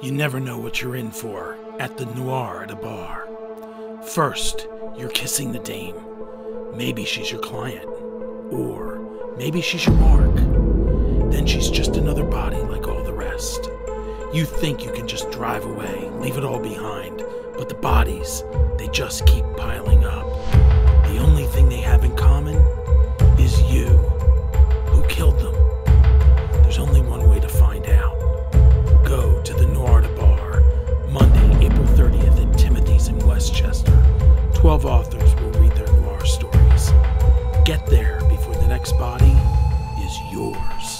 You never know what you're in for at the noir at a bar. First, you're kissing the dame. Maybe she's your client. Or maybe she's your mark. Then she's just another body like all the rest. You think you can just drive away, leave it all behind, but the bodies, they just keep piling up. 12 authors will read their noir stories. Get there before the next body is yours.